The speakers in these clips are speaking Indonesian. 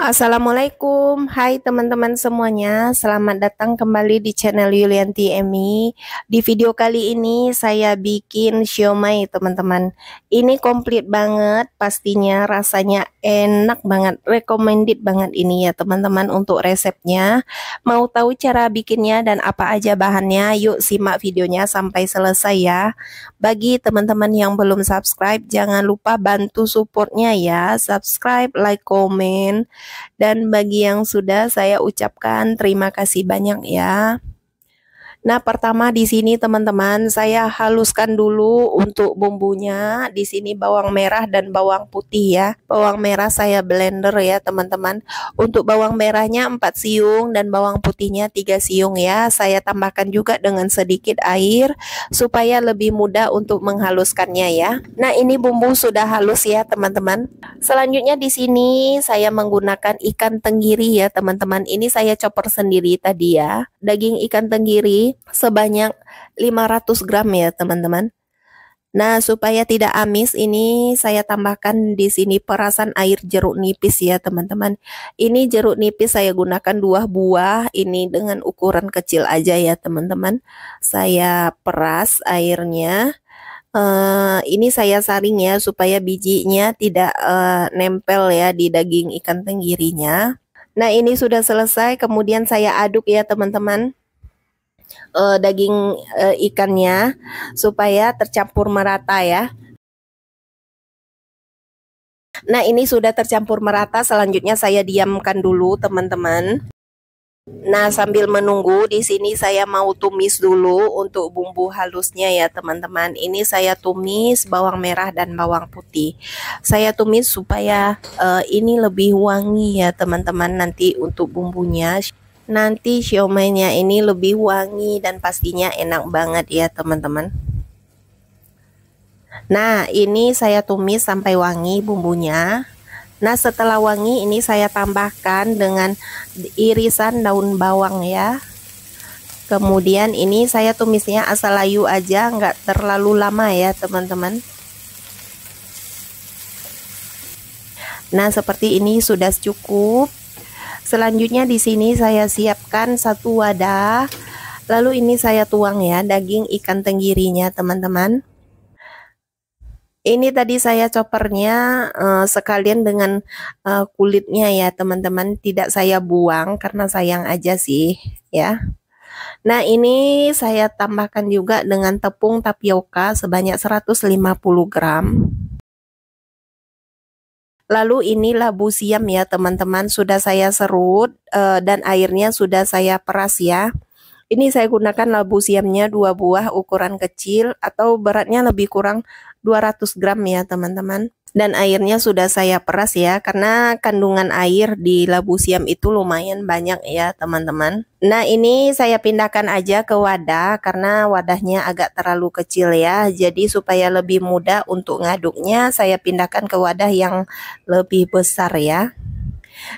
Assalamualaikum, hai teman-teman semuanya Selamat datang kembali di channel Yulianti Emi. Di video kali ini saya bikin siomay teman-teman. Ini komplit banget pastinya rasanya enak banget Recommended banget ini ya teman-teman untuk resepnya. Mau tahu cara bikinnya dan apa aja bahannya Yuk simak videonya sampai selesai ya. Bagi teman-teman yang belum subscribe Jangan lupa bantu supportnya ya. Subscribe, like, komen dan bagi yang sudah saya ucapkan terima kasih banyak ya. Nah, pertama di sini teman-teman, saya haluskan dulu untuk bumbunya. Di sini bawang merah dan bawang putih ya. Bawang merah saya blender ya, teman-teman. Untuk bawang merahnya 4 siung dan bawang putihnya 3 siung ya. Saya tambahkan juga dengan sedikit air supaya lebih mudah untuk menghaluskannya ya. Nah, ini bumbu sudah halus ya, teman-teman. Selanjutnya di sini saya menggunakan ikan tenggiri ya, teman-teman. Ini saya chopper sendiri tadi ya. Daging ikan tenggiri sebanyak 500 gram ya teman-teman. Nah, supaya tidak amis ini saya tambahkan di sini perasan air jeruk nipis ya, teman-teman. Ini jeruk nipis saya gunakan dua buah, ini dengan ukuran kecil aja ya, teman-teman. Saya peras airnya. Uh, ini saya saring ya supaya bijinya tidak uh, nempel ya di daging ikan tenggirinya. Nah, ini sudah selesai, kemudian saya aduk ya, teman-teman uh, daging uh, ikannya supaya tercampur merata ya. Nah, ini sudah tercampur merata. Selanjutnya saya diamkan dulu, teman-teman. Nah, sambil menunggu di sini saya mau tumis dulu untuk bumbu halusnya ya, teman-teman. Ini saya tumis bawang merah dan bawang putih. Saya tumis supaya uh, ini lebih wangi ya, teman-teman. Nanti untuk bumbunya nanti siomaynya ini lebih wangi dan pastinya enak banget ya teman-teman. Nah ini saya tumis sampai wangi bumbunya. Nah setelah wangi ini saya tambahkan dengan irisan daun bawang ya. Kemudian ini saya tumisnya asal layu aja nggak terlalu lama ya teman-teman. Nah seperti ini sudah cukup Selanjutnya di sini saya siapkan satu wadah. Lalu ini saya tuang ya daging ikan tenggirinya teman-teman. Ini tadi saya choppernya uh, sekalian dengan uh, kulitnya ya teman-teman. Tidak saya buang karena sayang aja sih ya. Nah ini saya tambahkan juga dengan tepung tapioka sebanyak 150 gram. Lalu ini labu siam ya teman-teman sudah saya serut uh, dan airnya sudah saya peras ya. Ini saya gunakan labu siamnya dua buah ukuran kecil atau beratnya lebih kurang 200 gram ya teman-teman dan airnya sudah saya peras ya karena kandungan air di labu siam itu lumayan banyak ya teman-teman. Nah ini saya pindahkan aja ke wadah karena wadahnya agak terlalu kecil ya. Jadi supaya lebih mudah untuk ngaduknya saya pindahkan ke wadah yang lebih besar ya.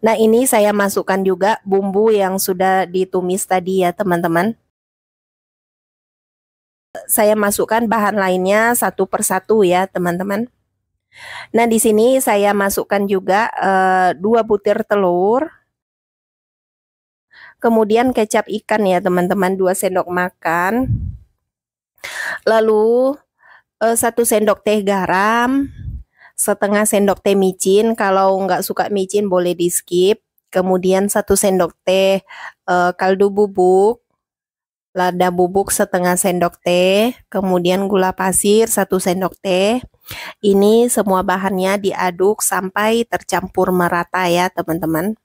Nah ini saya masukkan juga bumbu yang sudah ditumis tadi ya teman-teman. Saya masukkan bahan lainnya satu persatu ya teman-teman Nah, di sini saya masukkan juga uh, dua butir telur. Kemudian kecap ikan ya, teman-teman, dua sendok makan. Lalu uh, satu sendok teh garam, setengah sendok teh micin. Kalau nggak suka micin boleh di skip. Kemudian satu sendok teh uh, kaldu bubuk, lada bubuk setengah sendok teh, kemudian gula pasir satu sendok teh. Ini semua bahannya diaduk sampai tercampur merata ya teman-teman.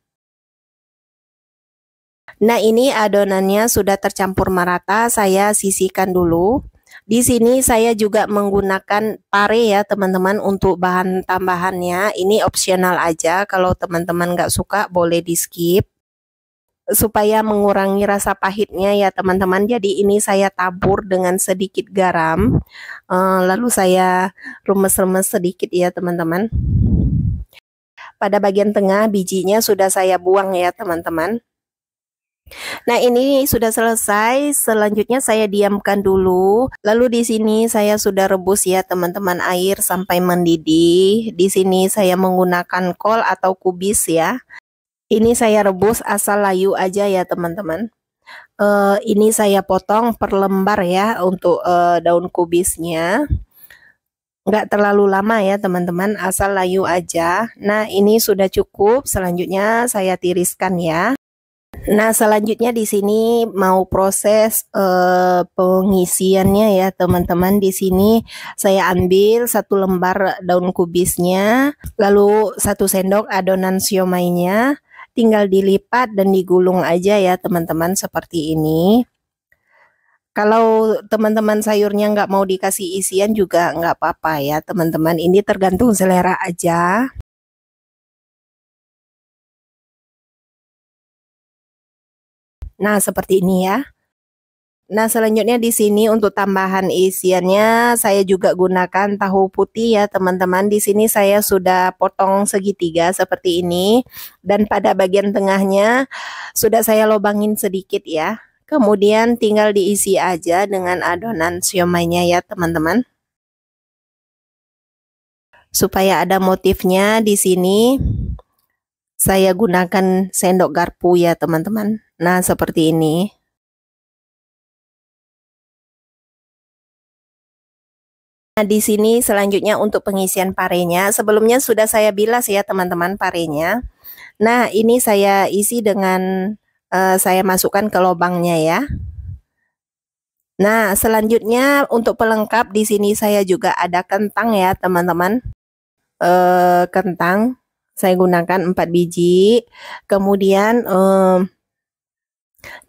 Nah ini adonannya sudah tercampur merata, saya sisihkan dulu. Di sini saya juga menggunakan pare ya teman-teman untuk bahan tambahannya. Ini opsional aja, kalau teman-teman nggak suka boleh di skip supaya mengurangi rasa pahitnya ya teman-teman. Jadi ini saya tabur dengan sedikit garam, uh, lalu saya remes-remes sedikit ya teman-teman. Pada bagian tengah bijinya sudah saya buang ya teman-teman. Nah ini sudah selesai. Selanjutnya saya diamkan dulu. Lalu di sini saya sudah rebus ya teman-teman air sampai mendidih. Di sini saya menggunakan kol atau kubis ya. Ini saya rebus asal layu aja ya teman-teman. Uh, ini saya potong per lembar ya untuk uh, daun kubisnya. Nggak terlalu lama ya teman-teman, asal layu aja. Nah ini sudah cukup, selanjutnya saya tiriskan ya. Nah, selanjutnya di sini mau proses uh, pengisiannya ya, teman-teman. Di sini saya ambil satu lembar daun kubisnya, lalu satu sendok adonan siomainya, tinggal dilipat dan digulung aja ya, teman-teman, seperti ini. Kalau teman-teman sayurnya nggak mau dikasih isian juga nggak apa-apa ya, teman-teman. Ini tergantung selera aja. Nah, seperti ini ya. Nah, selanjutnya di sini untuk tambahan isiannya saya juga gunakan tahu putih ya, teman-teman. Di sini saya sudah potong segitiga seperti ini dan pada bagian tengahnya sudah saya lubangin sedikit ya. Kemudian tinggal diisi aja dengan adonan siomay-nya ya, teman-teman. Supaya ada motifnya di sini saya gunakan sendok garpu ya, teman-teman. Nah, seperti ini. Nah, di sini selanjutnya untuk pengisian parenya. Sebelumnya sudah saya bilas ya teman-teman parenya. Nah, ini saya isi dengan uh, saya masukkan ke lubangnya ya. Nah, selanjutnya untuk pelengkap di sini saya juga ada kentang ya teman-teman. Uh, kentang saya gunakan 4 biji. Kemudian uh,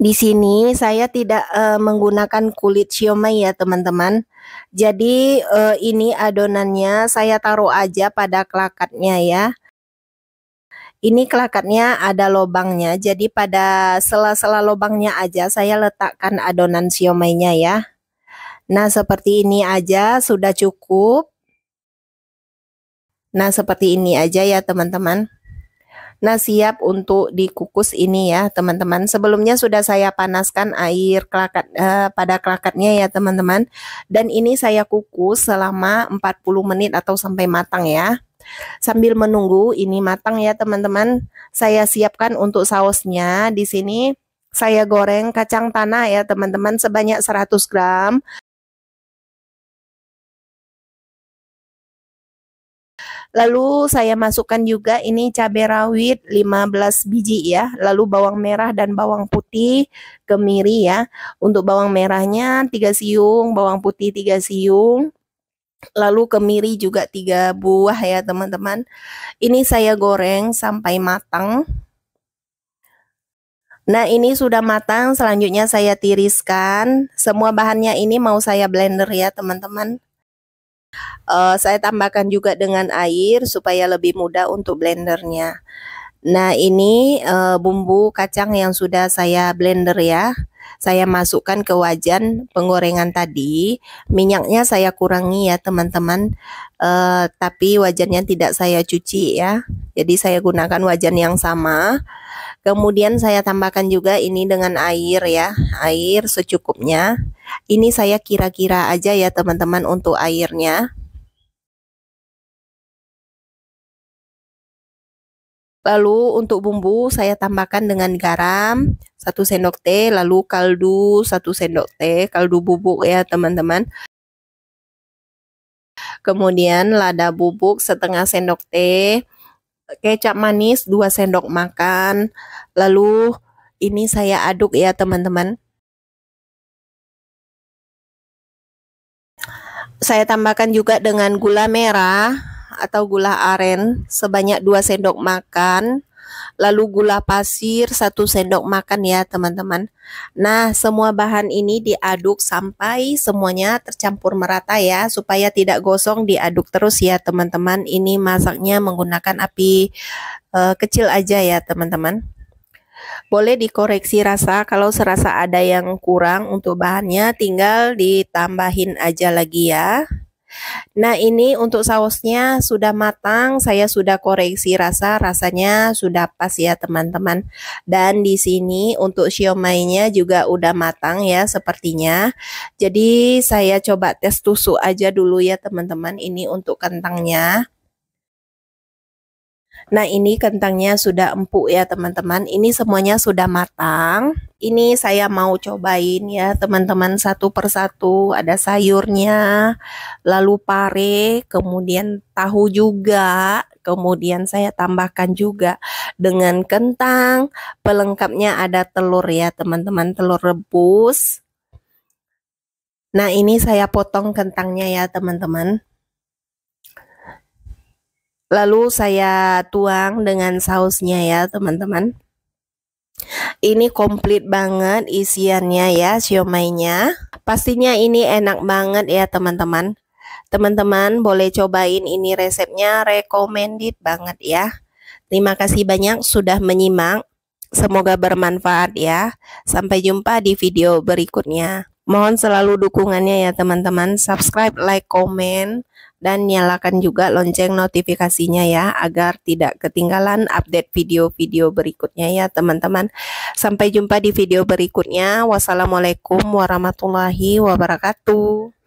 di sini saya tidak uh, menggunakan kulit siomay ya teman-teman. Jadi uh, ini adonannya saya taruh aja pada kelakatnya ya. Ini kelakatnya ada lubangnya, jadi pada sela-sela lubangnya aja saya letakkan adonan siomaynya ya. Nah seperti ini aja sudah cukup. Nah seperti ini aja ya teman-teman. Nah, siap untuk dikukus ini ya, teman-teman. Sebelumnya sudah saya panaskan air kelakat eh, pada kelakatnya ya, teman-teman. Dan ini saya kukus selama 40 menit atau sampai matang ya. Sambil menunggu ini matang ya, teman-teman. Saya siapkan untuk sausnya. Di sini saya goreng kacang tanah ya, teman-teman, sebanyak 100 gram. Lalu saya masukkan juga ini cabai rawit 15 biji ya. Lalu bawang merah dan bawang putih kemiri ya. Untuk bawang merahnya 3 siung, bawang putih 3 siung. Lalu kemiri juga 3 buah ya teman-teman. Ini saya goreng sampai matang. Nah ini sudah matang, selanjutnya saya tiriskan. Semua bahannya ini mau saya blender ya teman-teman. Uh, saya tambahkan juga dengan air supaya lebih mudah untuk blendernya. Nah ini uh, bumbu kacang yang sudah saya blender ya. Saya masukkan ke wajan penggorengan tadi. Minyaknya saya kurangi ya teman-teman. Uh, tapi wajannya tidak saya cuci ya. Jadi saya gunakan wajan yang sama. Kemudian saya tambahkan juga ini dengan air ya. Air secukupnya. Ini saya kira-kira aja ya teman-teman untuk airnya. Lalu untuk bumbu saya tambahkan dengan garam 1 sendok teh, lalu kaldu 1 sendok teh, kaldu bubuk ya teman-teman. Kemudian lada bubuk setengah sendok teh, kecap manis 2 sendok makan. Lalu ini saya aduk ya teman-teman. Saya tambahkan juga dengan gula merah atau gula aren sebanyak 2 sendok makan lalu gula pasir 1 sendok makan ya teman-teman. Nah semua bahan ini diaduk sampai semuanya tercampur merata ya supaya tidak gosong diaduk terus ya teman-teman. Ini masaknya menggunakan api uh, kecil aja ya teman-teman. Boleh dikoreksi rasa kalau serasa ada yang kurang untuk bahannya tinggal ditambahin aja lagi ya Nah ini untuk sausnya sudah matang, saya sudah koreksi rasa, rasanya sudah pas ya teman-teman. Dan di sini untuk siomay-nya juga udah matang ya sepertinya. Jadi saya coba tes tusuk aja dulu ya teman-teman, ini untuk kentangnya. Nah, ini kentangnya sudah empuk ya, teman-teman. Ini semuanya sudah matang. Ini saya mau cobain ya, teman-teman, satu persatu. Ada sayurnya, lalu pare, kemudian tahu juga, kemudian saya tambahkan juga dengan kentang. Pelengkapnya ada telur ya, teman-teman, telur rebus. Nah, ini saya potong kentangnya ya, teman-teman. Lalu saya tuang dengan sausnya ya teman-teman. Ini komplit banget isiannya ya siomainya. Pastinya ini enak banget ya teman-teman. Teman-teman boleh cobain ini resepnya recommended banget ya. Terima kasih banyak sudah menyimak. Semoga bermanfaat ya. Sampai jumpa di video berikutnya. Mohon selalu dukungannya ya teman-teman. Subscribe, like, komen dan nyalakan juga lonceng notifikasinya ya agar tidak ketinggalan update video-video berikutnya ya teman-teman. Sampai jumpa di video berikutnya. Wassalamualaikum warahmatullahi wabarakatuh.